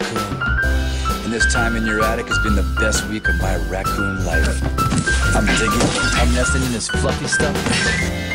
raccoon. And this time in your attic has been the best week of my raccoon life. I'm digging, I'm nesting in this fluffy stuff.